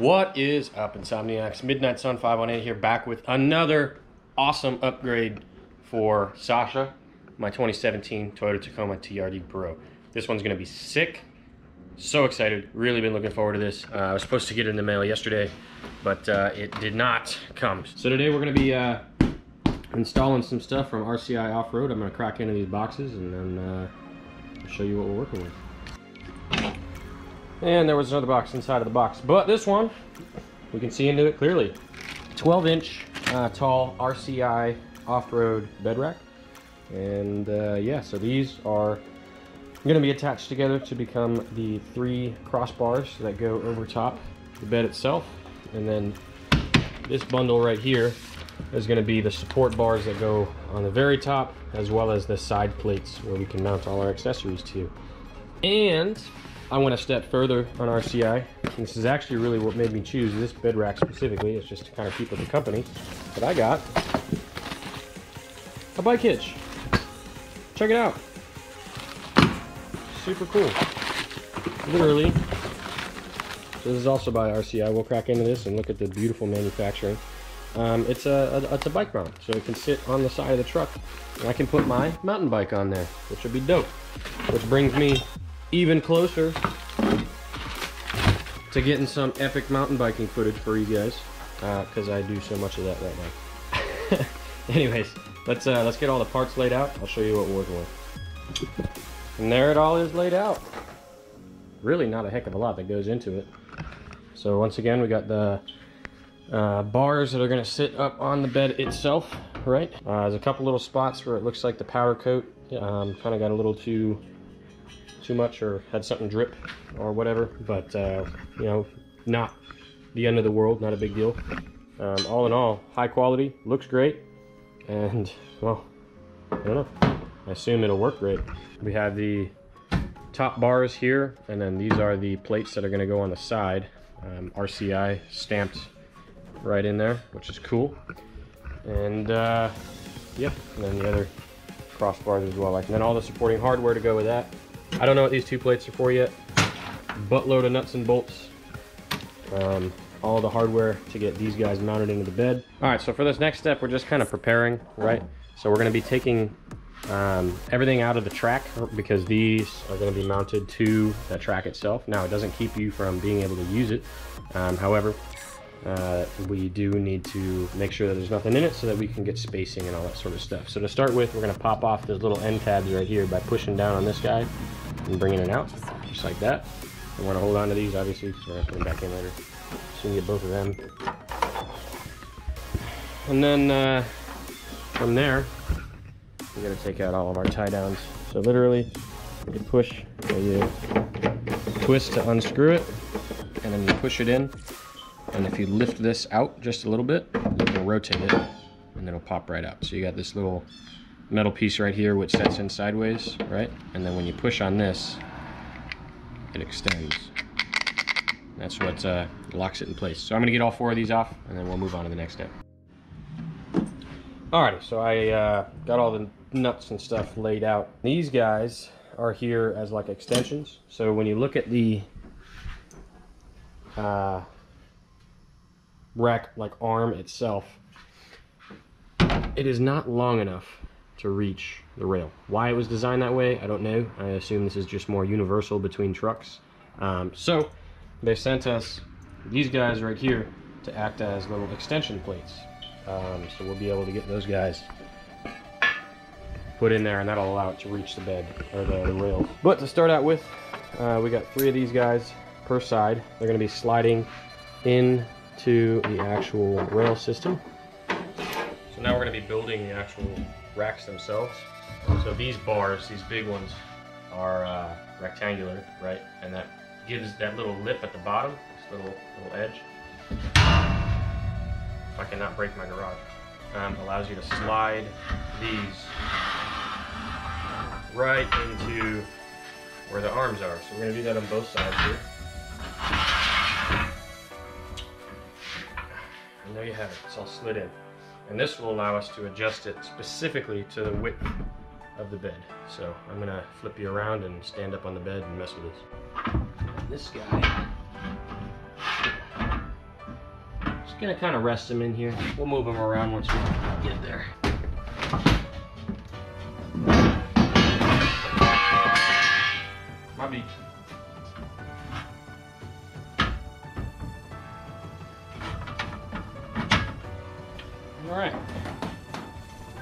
What is up, Insomniacs? Midnight Sun 518 here, back with another awesome upgrade for Sasha, my 2017 Toyota Tacoma TRD Pro. This one's gonna be sick. So excited, really been looking forward to this. Uh, I was supposed to get it in the mail yesterday, but uh, it did not come. So today we're gonna be uh, installing some stuff from RCI Off-Road. I'm gonna crack into these boxes and then uh, show you what we're working with. And there was another box inside of the box. But this one, we can see into it clearly. 12 inch uh, tall RCI off-road bed rack. And uh, yeah, so these are going to be attached together to become the three crossbars that go over top the bed itself. And then this bundle right here is going to be the support bars that go on the very top as well as the side plates where we can mount all our accessories to. And I went a step further on RCI. This is actually really what made me choose this bed rack specifically. It's just to kind of keep with the company. But I got a bike hitch. Check it out. Super cool. Literally. So this is also by RCI. We'll crack into this and look at the beautiful manufacturing. Um, it's a, a, it's a bike mount, so it can sit on the side of the truck, and I can put my mountain bike on there, which would be dope. Which brings me even closer to getting some epic mountain biking footage for you guys because uh, I do so much of that right now. Anyways, let's uh, let's get all the parts laid out. I'll show you what we're with. And there it all is laid out. Really not a heck of a lot that goes into it. So once again, we got the uh, bars that are going to sit up on the bed itself, right? Uh, there's a couple little spots where it looks like the powder coat um, kind of got a little too too much or had something drip or whatever, but uh, you know, not the end of the world, not a big deal. Um, all in all, high quality, looks great, and well, I don't know. I assume it'll work great. We have the top bars here, and then these are the plates that are going to go on the side. Um, RCI stamped right in there, which is cool. And uh, yeah, and then the other crossbars as well. Like, and then all the supporting hardware to go with that. I don't know what these two plates are for yet. Buttload of nuts and bolts. Um, all the hardware to get these guys mounted into the bed. All right, so for this next step, we're just kind of preparing, right? So we're gonna be taking um, everything out of the track because these are gonna be mounted to the track itself. Now, it doesn't keep you from being able to use it. Um, however, uh, we do need to make sure that there's nothing in it so that we can get spacing and all that sort of stuff. So to start with, we're gonna pop off those little end tabs right here by pushing down on this guy and bringing it out, just like that. Want to hold on to these, obviously, because we're to put them back in later. So you can get both of them. And then uh, from there, going to take out all of our tie downs. So literally, you push, you twist to unscrew it, and then you push it in. And if you lift this out just a little bit, you can rotate it, and it'll pop right out. So you got this little metal piece right here which sets in sideways, right? And then when you push on this, it extends. That's what uh, locks it in place. So I'm gonna get all four of these off and then we'll move on to the next step. Alrighty, so I uh, got all the nuts and stuff laid out. These guys are here as like extensions. So when you look at the uh, rack like arm itself, it is not long enough to reach the rail. Why it was designed that way, I don't know. I assume this is just more universal between trucks. Um, so they sent us these guys right here to act as little extension plates. Um, so we'll be able to get those guys put in there and that'll allow it to reach the bed or the, the rails. But to start out with, uh, we got three of these guys per side. They're gonna be sliding into the actual rail system. So now we're gonna be building the actual racks themselves. So these bars, these big ones, are uh, rectangular, right? And that gives that little lip at the bottom, this little little edge. If I cannot break my garage, um, allows you to slide these right into where the arms are. So we're gonna do that on both sides here. And there you have it. It's all slid in. And this will allow us to adjust it specifically to the width of the bed. So I'm gonna flip you around and stand up on the bed and mess with this. this guy just gonna kind of rest him in here. We'll move him around once we get there.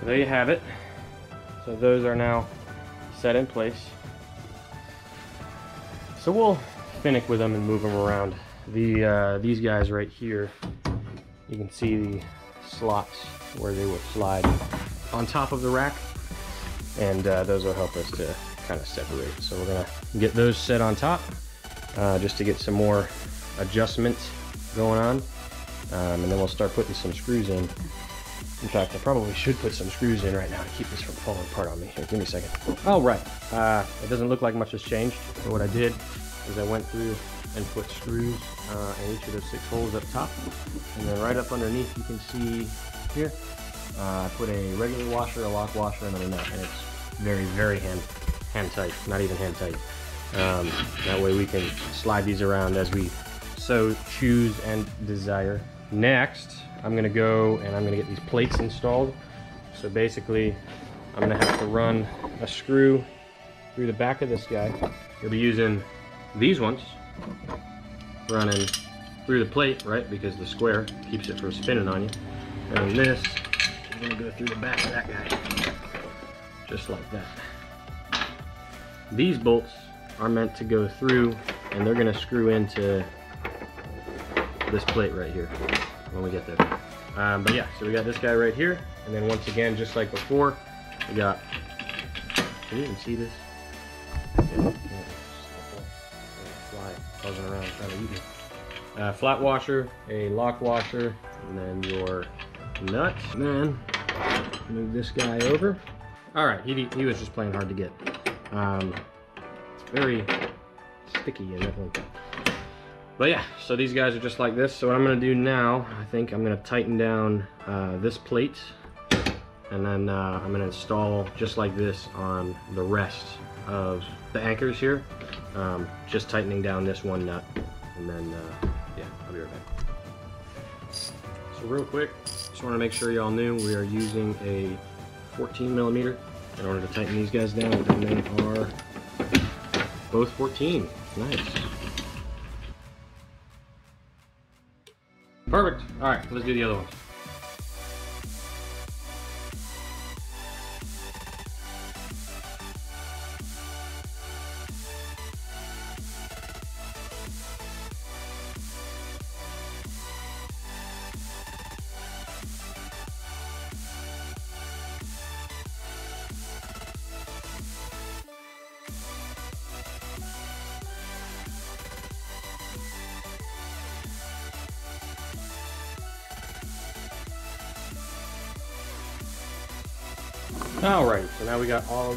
There you have it. So those are now set in place. So we'll finick with them and move them around. The uh, these guys right here, you can see the slots where they will slide on top of the rack, and uh, those will help us to kind of separate. So we're gonna get those set on top uh, just to get some more adjustment going on, um, and then we'll start putting some screws in. In fact, I probably should put some screws in right now to keep this from falling apart on me. Here, give me a second. All right. Uh, it doesn't look like much has changed. But what I did is I went through and put screws uh, in each of those six holes up top. And then right up underneath, you can see here, uh, I put a regular washer, a lock washer, and then a nut. And it's very, very hand, hand tight, not even hand tight. Um, that way we can slide these around as we so choose and desire. Next, I'm gonna go and I'm gonna get these plates installed. So basically, I'm gonna have to run a screw through the back of this guy. You'll be using these ones, running through the plate, right? Because the square keeps it from spinning on you. And then this is gonna go through the back of that guy, just like that. These bolts are meant to go through and they're gonna screw into this plate right here when we get there. Um, but yeah, so we got this guy right here, and then once again, just like before, we got. Can you even see this? Fly buzzing around trying to eat me. Uh, flat washer, a lock washer, and then your nut. And then move this guy over. All right, he he was just playing hard to get. Um, it's very sticky that one. But yeah, so these guys are just like this. So what I'm gonna do now, I think I'm gonna tighten down uh, this plate and then uh, I'm gonna install just like this on the rest of the anchors here. Um, just tightening down this one nut and then uh, yeah, I'll be right back. So real quick, just wanna make sure y'all knew we are using a 14 millimeter in order to tighten these guys down and they are both 14. Nice. Perfect. All right, let's do the other ones. Alright, so now we got all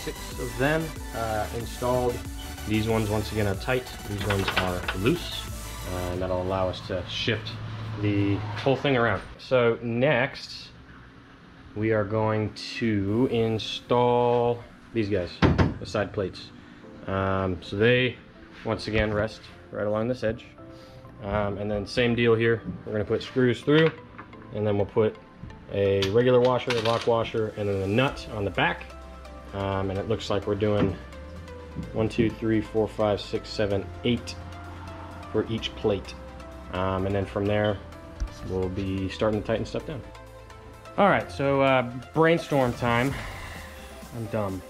six of them uh, installed. These ones, once again, are tight. These ones are loose. Uh, and that'll allow us to shift the whole thing around. So next, we are going to install these guys, the side plates. Um, so they, once again, rest right along this edge. Um, and then same deal here. We're going to put screws through, and then we'll put a regular washer, a lock washer, and then a nut on the back. Um, and it looks like we're doing one, two, three, four, five, six, seven, eight for each plate. Um, and then from there, we'll be starting to tighten stuff down. All right, so uh, brainstorm time. I'm dumb.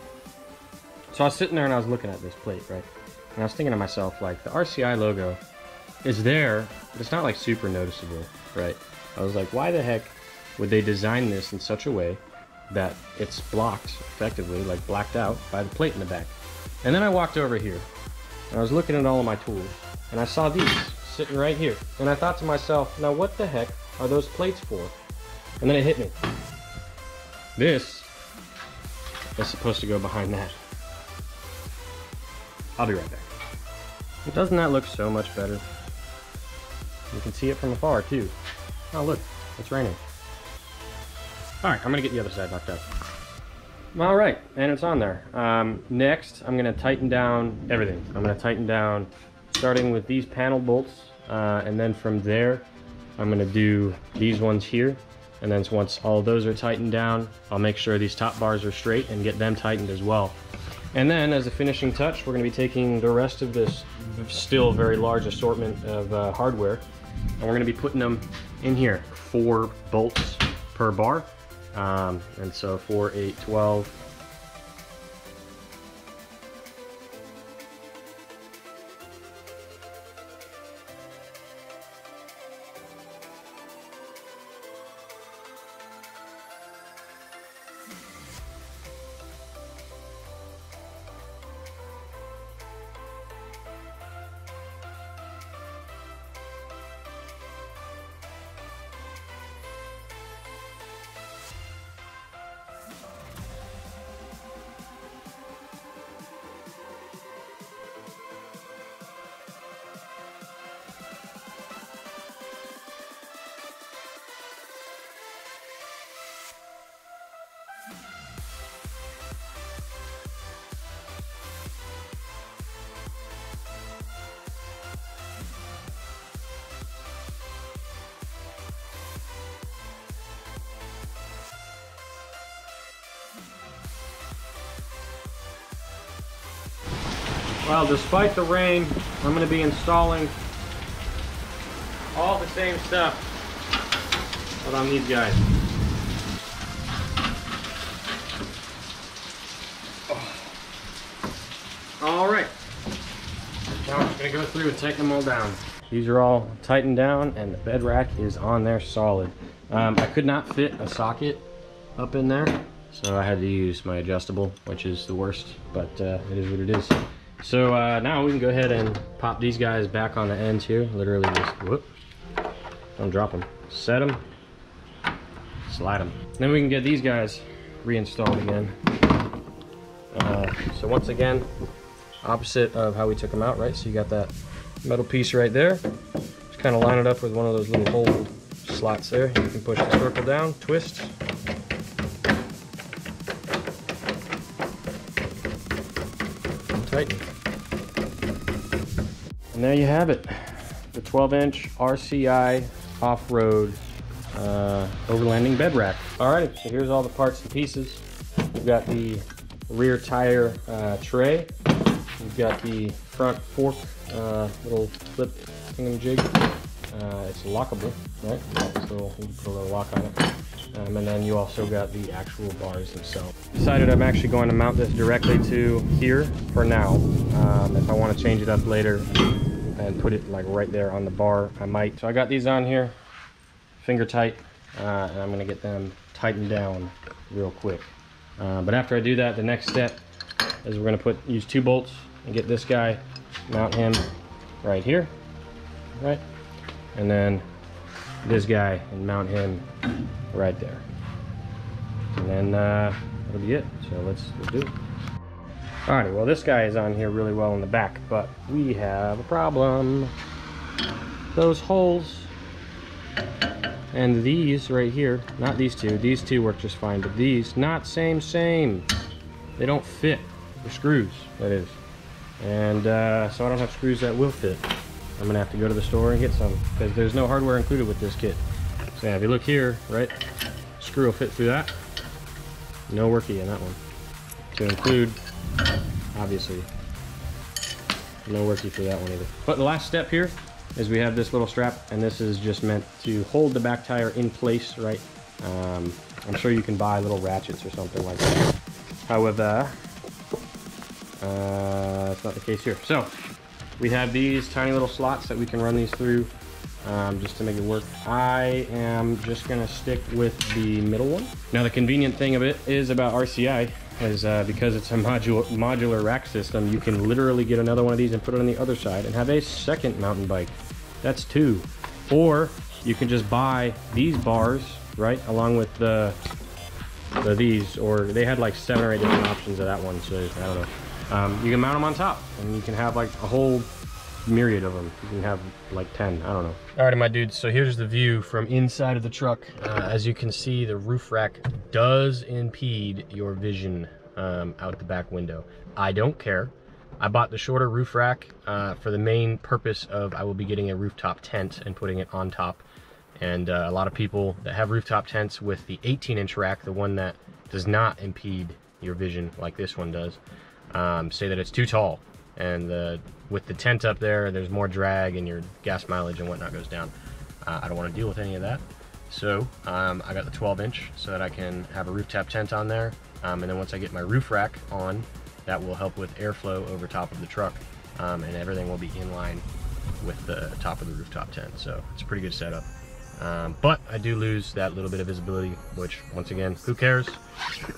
So I was sitting there and I was looking at this plate, right? And I was thinking to myself, like, the RCI logo is there, but it's not like super noticeable, right? I was like, why the heck would they design this in such a way that it's blocked effectively, like blacked out by the plate in the back? And then I walked over here and I was looking at all of my tools and I saw these sitting right here. And I thought to myself, now what the heck are those plates for? And then it hit me. This is supposed to go behind that. I'll be right back. Doesn't that look so much better? You can see it from afar too. Oh look, it's raining. Alright, I'm gonna get the other side knocked out. Alright, and it's on there. Um, next, I'm gonna tighten down everything. I'm gonna tighten down starting with these panel bolts, uh, and then from there, I'm gonna do these ones here. And then once all those are tightened down, I'll make sure these top bars are straight and get them tightened as well. And then as a finishing touch, we're gonna be taking the rest of this still very large assortment of uh, hardware and we're gonna be putting them in here. Four bolts per bar. Um, and so 4, 8, 12, Well, despite the rain, I'm going to be installing all the same stuff but on these guys. All right. Now I'm going to go through and take them all down. These are all tightened down and the bed rack is on there solid. Um, I could not fit a socket up in there, so I had to use my adjustable, which is the worst, but uh, it is what it is. So uh, now we can go ahead and pop these guys back on the ends here. Literally just, whoop, don't drop them. Set them, slide them. Then we can get these guys reinstalled again. Uh, so once again, opposite of how we took them out, right? So you got that metal piece right there. Just kind of line it up with one of those little hole slots there. You can push the circle down, twist, tighten. And there you have it. The 12 inch RCI off-road uh, overlanding bed rack. Alrighty, so here's all the parts and pieces. We've got the rear tire uh, tray. We've got the front fork uh, little flip jig. Uh, it's lockable, right? So can put a little lock on it. Um, and then you also got the actual bars themselves. Decided I'm actually going to mount this directly to here for now. Um, if I want to change it up later and put it like right there on the bar, I might. So I got these on here, finger tight, uh, and I'm going to get them tightened down real quick. Uh, but after I do that, the next step is we're going to put use two bolts and get this guy, mount him right here, right? And then this guy and mount him right there. And then uh, that'll be it. So let's, let's do it. Alrighty, well this guy is on here really well in the back, but we have a problem. Those holes and these right here, not these two, these two work just fine, but these, not same, same. They don't fit, the screws, that is. And uh, so I don't have screws that will fit. I'm gonna have to go to the store and get some, because there's no hardware included with this kit. So yeah, if you look here, right, screw will fit through that. No worky in that one. To include, obviously, no worky for that one either. But the last step here is we have this little strap, and this is just meant to hold the back tire in place, right? Um, I'm sure you can buy little ratchets or something like that. However, uh, that's not the case here. So, we have these tiny little slots that we can run these through um, just to make it work. I am just gonna stick with the middle one. Now the convenient thing of it is about RCI is uh, because it's a module, modular rack system, you can literally get another one of these and put it on the other side and have a second mountain bike. That's two. Or you can just buy these bars, right, along with the, the these, or they had like seven or eight different options of that one, so I don't know. Um, you can mount them on top and you can have like a whole myriad of them. You can have like 10, I don't know. Alrighty, my dudes, so here's the view from inside of the truck. Uh, as you can see, the roof rack does impede your vision um, out the back window. I don't care. I bought the shorter roof rack uh, for the main purpose of I will be getting a rooftop tent and putting it on top And uh, a lot of people that have rooftop tents with the 18 inch rack, the one that does not impede your vision like this one does, um, say that it's too tall. And the, with the tent up there, there's more drag and your gas mileage and whatnot goes down. Uh, I don't want to deal with any of that. So um, I got the 12 inch so that I can have a rooftop tent on there. Um, and then once I get my roof rack on, that will help with airflow over top of the truck. Um, and everything will be in line with the top of the rooftop tent. So it's a pretty good setup. Um, but I do lose that little bit of visibility, which once again, who cares?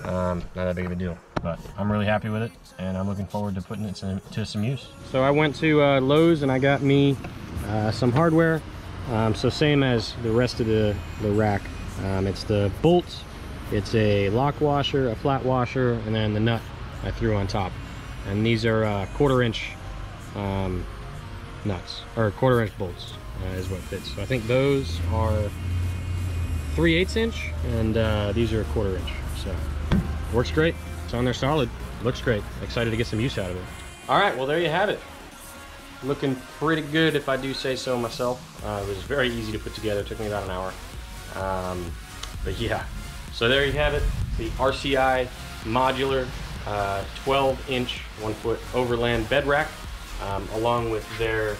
Um, not that big of a deal, but I'm really happy with it and I'm looking forward to putting it to, to some use. So I went to uh, Lowe's and I got me uh, some hardware. Um, so same as the rest of the, the rack. Um, it's the bolts, it's a lock washer, a flat washer, and then the nut I threw on top. And these are uh, quarter inch um, nuts, or quarter inch bolts uh, is what fits. So I think those are 3 8 inch and uh, these are a quarter inch. So works great. It's on there solid. Looks great. Excited to get some use out of it. All right, well there you have it. Looking pretty good if I do say so myself. Uh, it was very easy to put together. It took me about an hour. Um, but yeah, so there you have it. The RCI modular uh, 12 inch, one foot overland bed rack, um, along with their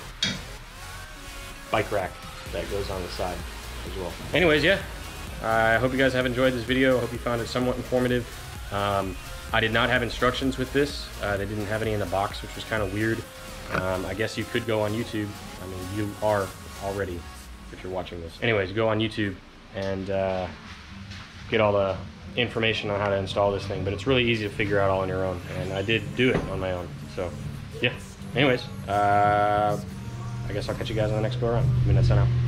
bike rack that goes on the side as well. Anyways, yeah, I hope you guys have enjoyed this video. I hope you found it somewhat informative. Um, I did not have instructions with this. Uh, they didn't have any in the box, which was kind of weird. Um, I guess you could go on YouTube. I mean, you are already if you're watching this. Anyways, go on YouTube and uh, get all the information on how to install this thing. But it's really easy to figure out all on your own, and I did do it on my own. So, yeah. Anyways, uh, I guess I'll catch you guys on the next go around. Midnight Sun out.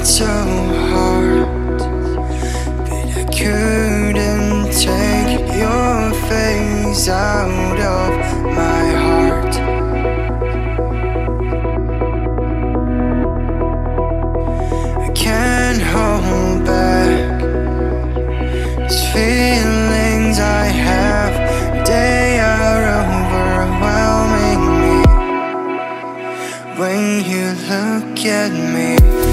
Tried so hard, but I couldn't take your face out of my heart. I can't hold back these feelings I have. They are overwhelming me when you look at me.